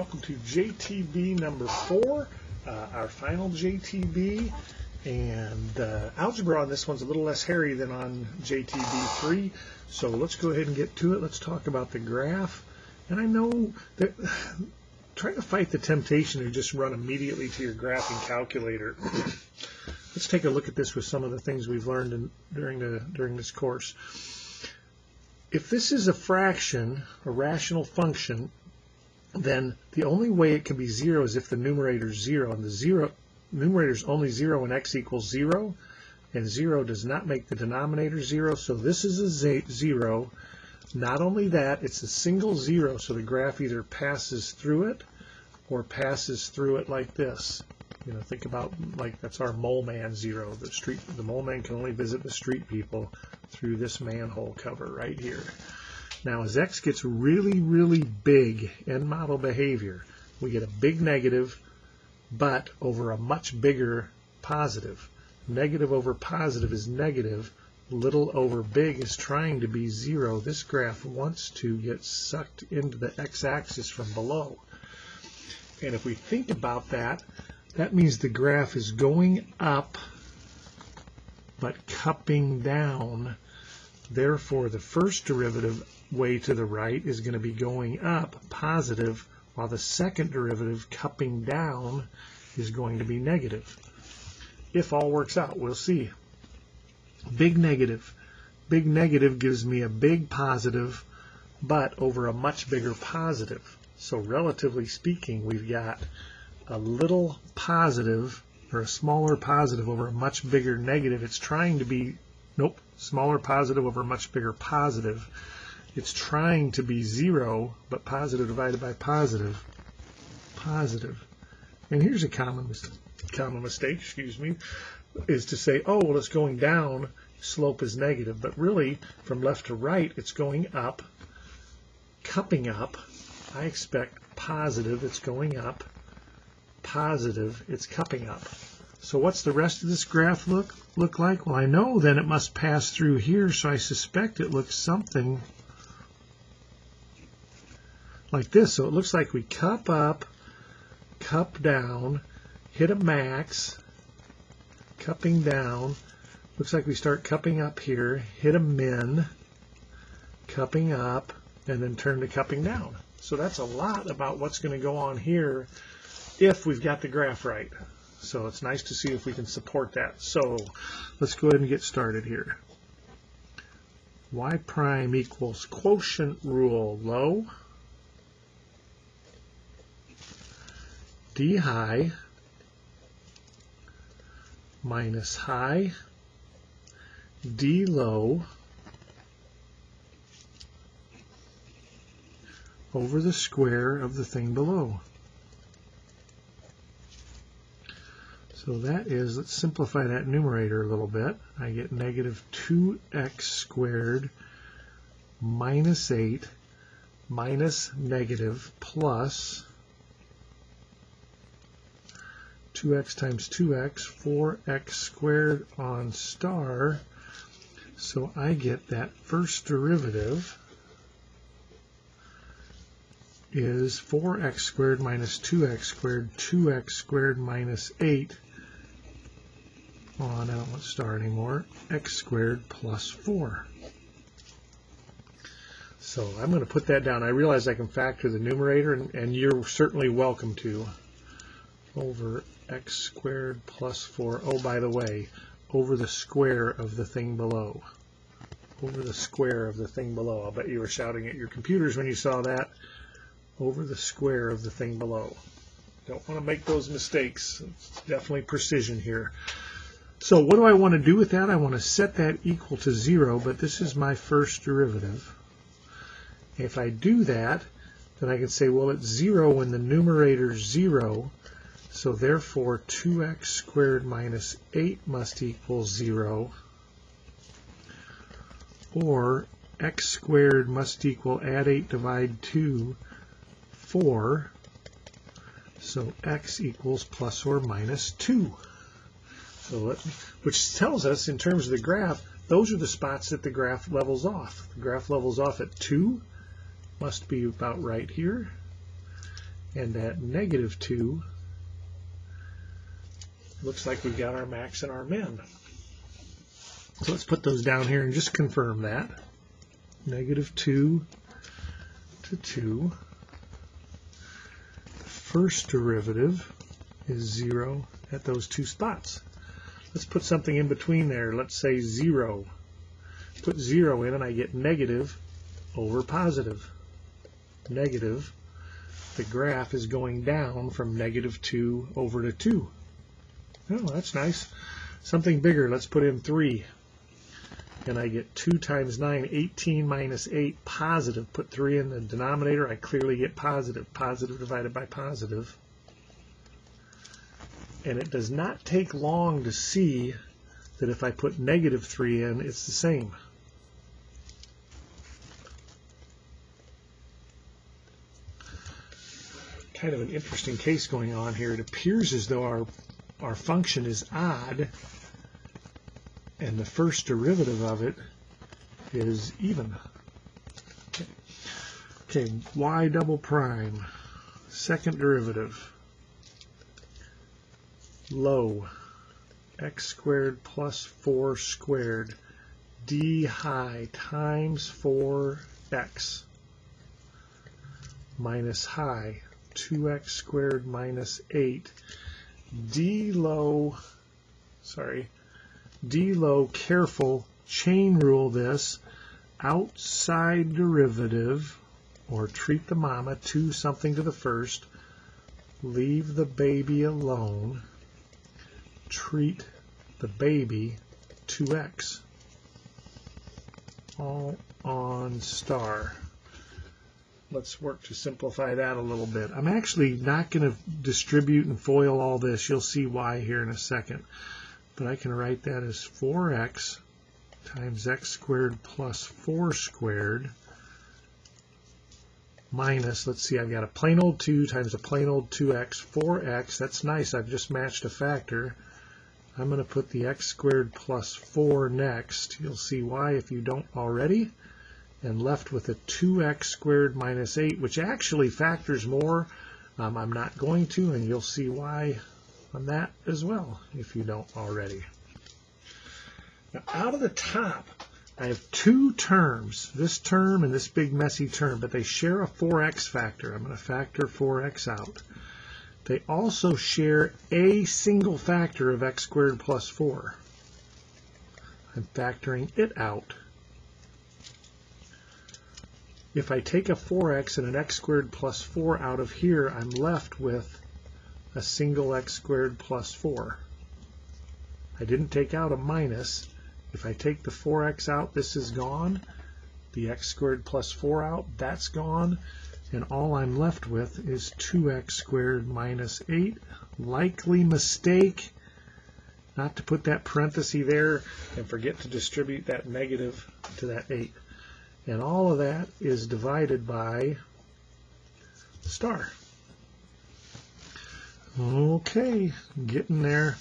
Welcome to JTB number four, uh, our final JTB. And uh, algebra on this one's a little less hairy than on JTB 3. So let's go ahead and get to it. Let's talk about the graph. And I know that trying to fight the temptation to just run immediately to your graphing calculator. let's take a look at this with some of the things we've learned in, during, the, during this course. If this is a fraction, a rational function, then the only way it can be zero is if the numerator is zero, and the zero numerator is only zero when x equals zero, and zero does not make the denominator zero, so this is a zero. Not only that, it's a single zero, so the graph either passes through it or passes through it like this. You know, think about like that's our mole man zero. The street, the mole man can only visit the street people through this manhole cover right here. Now, as x gets really, really big in model behavior, we get a big negative, but over a much bigger positive. Negative over positive is negative. Little over big is trying to be zero. This graph wants to get sucked into the x-axis from below. And if we think about that, that means the graph is going up, but cupping down. Therefore, the first derivative way to the right is going to be going up, positive, while the second derivative, cupping down, is going to be negative. If all works out, we'll see. Big negative. Big negative gives me a big positive, but over a much bigger positive. So relatively speaking, we've got a little positive or a smaller positive over a much bigger negative. It's trying to be, nope, smaller positive over a much bigger positive it's trying to be zero, but positive divided by positive, positive. And here's a common, common mistake, excuse me, is to say, oh, well, it's going down, slope is negative. But really, from left to right, it's going up, cupping up. I expect positive, it's going up, positive, it's cupping up. So what's the rest of this graph look look like? Well, I know then it must pass through here, so I suspect it looks something like this. So it looks like we cup up, cup down, hit a max, cupping down. Looks like we start cupping up here, hit a min, cupping up, and then turn to cupping down. So that's a lot about what's going to go on here if we've got the graph right. So it's nice to see if we can support that. So let's go ahead and get started here. y prime equals quotient rule low d high minus high d low over the square of the thing below. So that is, let's simplify that numerator a little bit. I get negative 2x squared minus 8 minus negative plus 2x times 2x, 4x squared on star. So I get that first derivative is 4x squared minus 2x squared, 2x squared minus 8 on, I don't want star anymore, x squared plus 4. So I'm going to put that down. I realize I can factor the numerator, and, and you're certainly welcome to, over x squared plus 4. Oh, by the way, over the square of the thing below. Over the square of the thing below. I'll bet you were shouting at your computers when you saw that. Over the square of the thing below. Don't want to make those mistakes. It's definitely precision here. So what do I want to do with that? I want to set that equal to 0, but this is my first derivative. If I do that, then I can say, well, it's 0 when the numerator is 0, so therefore 2x squared minus 8 must equal 0. Or x squared must equal add 8 divide 2, 4. So x equals plus or minus 2. So which tells us in terms of the graph, those are the spots that the graph levels off. The graph levels off at 2, must be about right here and at negative 2, looks like we've got our max and our min. So let's put those down here and just confirm that. Negative 2 to 2. The first derivative is 0 at those two spots. Let's put something in between there. Let's say 0. Put 0 in and I get negative over positive. Negative. The graph is going down from negative 2 over to 2. Oh, that's nice. Something bigger. Let's put in 3 and I get 2 times 9, 18 minus 8, positive. Put 3 in the denominator, I clearly get positive. Positive divided by positive. And it does not take long to see that if I put negative 3 in, it's the same. Kind of an interesting case going on here. It appears as though our, our function is odd and the first derivative of it is even. Okay, okay y double prime, second derivative, low, x squared plus 4 squared, d high times 4x minus high, 2x squared minus 8, d low, sorry, D low, careful, chain rule this, outside derivative, or treat the mama to something to the first, leave the baby alone, treat the baby to x. All on star. Let's work to simplify that a little bit. I'm actually not going to distribute and FOIL all this. You'll see why here in a second but I can write that as 4x times x squared plus 4 squared minus, let's see, I've got a plain old 2 times a plain old 2x, 4x, that's nice, I've just matched a factor. I'm going to put the x squared plus 4 next. You'll see why if you don't already. And left with a 2x squared minus 8, which actually factors more. Um, I'm not going to, and you'll see why on that as well if you don't already. Now out of the top, I have two terms, this term and this big messy term, but they share a 4x factor. I'm going to factor 4x out. They also share a single factor of x squared plus 4. I'm factoring it out. If I take a 4x and an x squared plus 4 out of here, I'm left with a single x squared plus 4. I didn't take out a minus. If I take the 4x out, this is gone. The x squared plus 4 out, that's gone. And all I'm left with is 2x squared minus 8. Likely mistake not to put that parenthesis there and forget to distribute that negative to that 8. And all of that is divided by star. Okay, getting there.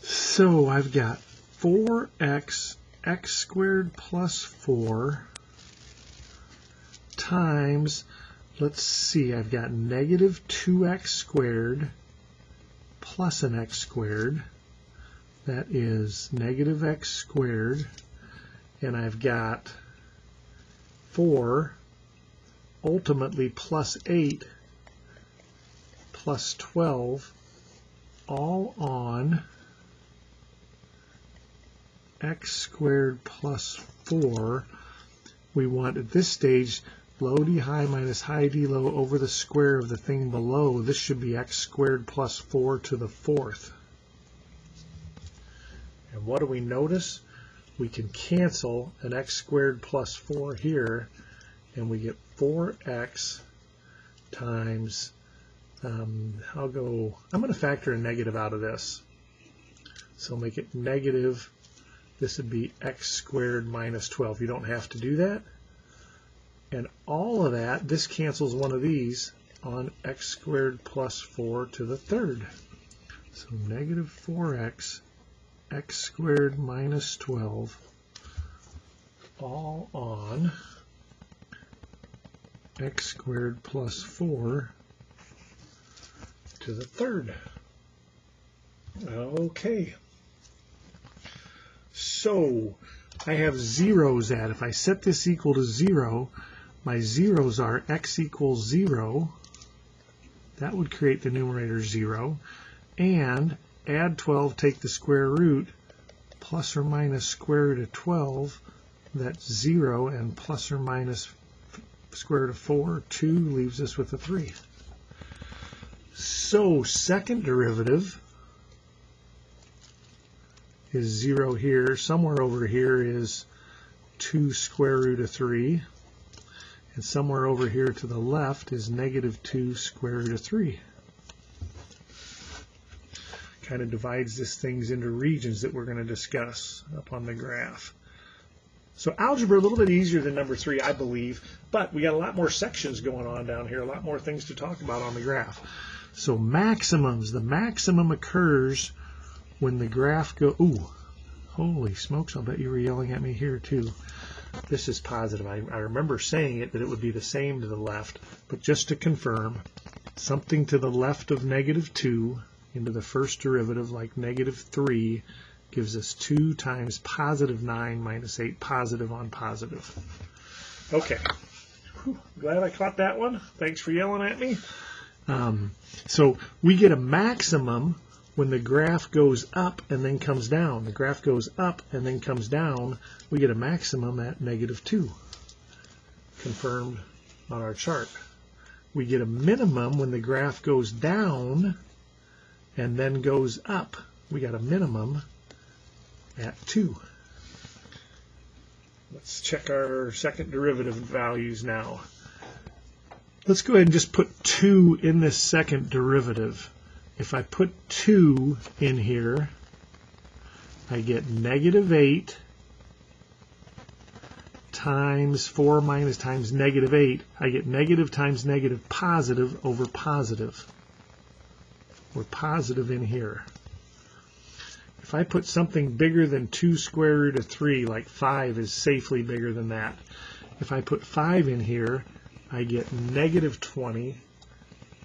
So I've got 4x, x squared plus 4 times, let's see, I've got negative 2x squared plus an x squared. That is negative x squared. And I've got 4 ultimately plus 8 plus 12 all on x squared plus 4. We want at this stage low d high minus high d low over the square of the thing below. This should be x squared plus 4 to the fourth. And what do we notice? We can cancel an x squared plus 4 here, and we get 4x times um, I'll go, I'm going to factor a negative out of this. So make it negative, this would be x squared minus 12. You don't have to do that. And all of that, this cancels one of these on x squared plus 4 to the third. So negative 4x, x squared minus 12, all on x squared plus 4 to the third. Okay. So I have zeros at. If I set this equal to 0, my zeros are x equals 0. That would create the numerator 0. And add 12, take the square root, plus or minus square root of 12, that's 0, and plus or minus square root of 4, 2, leaves us with a 3. So second derivative is 0 here. Somewhere over here is 2 square root of 3. And somewhere over here to the left is negative 2 square root of 3. Kind of divides this things into regions that we're going to discuss up on the graph. So algebra a little bit easier than number three, I believe, but we got a lot more sections going on down here, a lot more things to talk about on the graph. So maximums, the maximum occurs when the graph go, ooh, holy smokes, I'll bet you were yelling at me here too. This is positive. I, I remember saying it that it would be the same to the left, but just to confirm, something to the left of negative 2 into the first derivative like negative 3 gives us 2 times positive 9 minus 8 positive on positive. Okay. Whew, glad I caught that one. Thanks for yelling at me. Um, so we get a maximum when the graph goes up and then comes down. The graph goes up and then comes down. We get a maximum at negative 2, confirmed on our chart. We get a minimum when the graph goes down and then goes up. We got a minimum at 2. Let's check our second derivative values now. Let's go ahead and just put 2 in this second derivative. If I put 2 in here, I get negative 8 times 4 minus times negative 8. I get negative times negative positive over positive. We're positive in here. If I put something bigger than 2 square root of 3, like 5 is safely bigger than that. If I put 5 in here, I get negative 20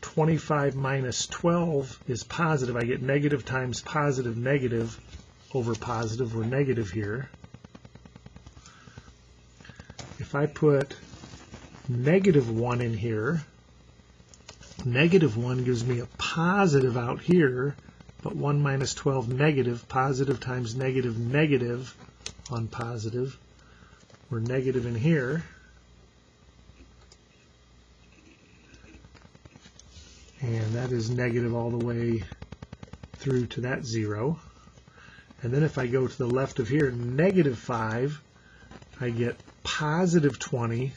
25 minus 12 is positive. I get negative times positive negative over positive. We're negative here. If I put negative 1 in here, negative 1 gives me a positive out here, but 1 minus 12 negative, positive times negative negative on positive. We're negative in here. and that is negative all the way through to that zero. And then if I go to the left of here, negative 5, I get positive 20,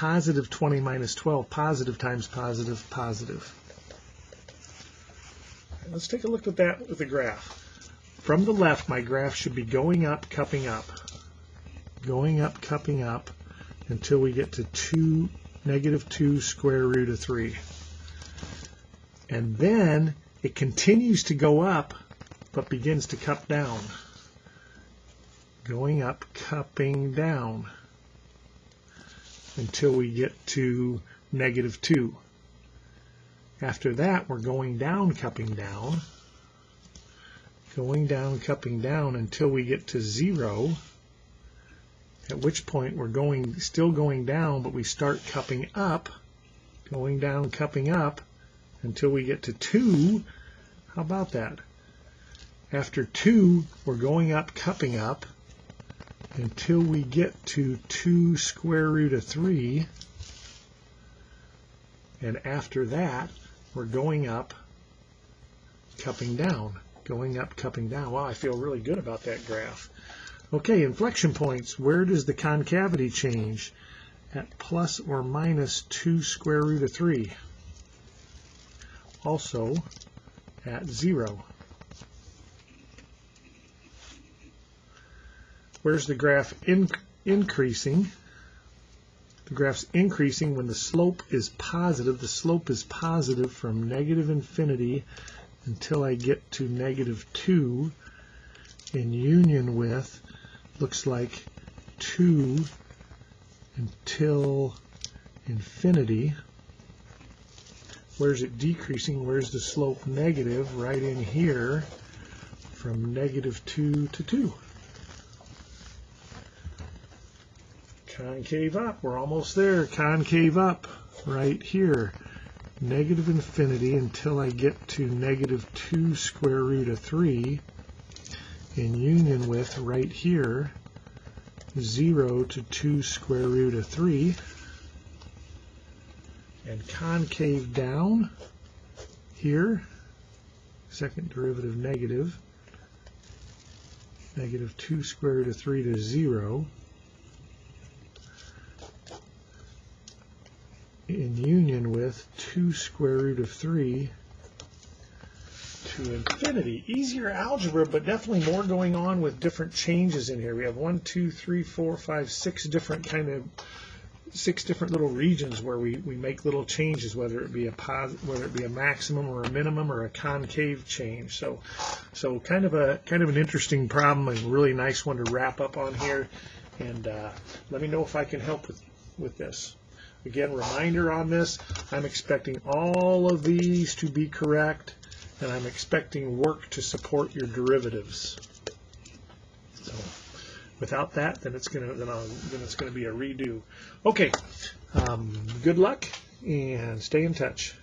positive 20 minus 12, positive times positive, positive. Let's take a look at that with the graph. From the left, my graph should be going up, cupping up, going up, cupping up, until we get to 2, negative 2 square root of 3. And then it continues to go up, but begins to cup down. Going up, cupping down until we get to negative 2. After that, we're going down, cupping down, going down, cupping down until we get to 0, at which point we're going still going down, but we start cupping up, going down, cupping up, until we get to 2. How about that? After 2, we're going up, cupping up, until we get to 2 square root of 3. And after that, we're going up, cupping down. Going up, cupping down. Wow, I feel really good about that graph. Okay, inflection points. Where does the concavity change? At plus or minus 2 square root of 3 also at 0. Where's the graph in, increasing? The graph's increasing when the slope is positive. The slope is positive from negative infinity until I get to negative 2 in union with looks like 2 until infinity. Where's it decreasing? Where's the slope negative? Right in here from negative 2 to 2. Concave up. We're almost there. Concave up right here. Negative infinity until I get to negative 2 square root of 3 in union with right here 0 to 2 square root of 3 and concave down here second derivative negative negative 2 square root of 3 to 0 in union with 2 square root of 3 to infinity. Easier algebra, but definitely more going on with different changes in here. We have one, two, three, four, five, six different kind of six different little regions where we, we make little changes, whether it be a whether it be a maximum or a minimum or a concave change. So, so kind of a kind of an interesting problem, and really nice one to wrap up on here. And uh, let me know if I can help with with this. Again, reminder on this: I'm expecting all of these to be correct, and I'm expecting work to support your derivatives. So without that, then it's gonna then, I'll, then it's gonna be a redo. Okay, um, good luck and stay in touch.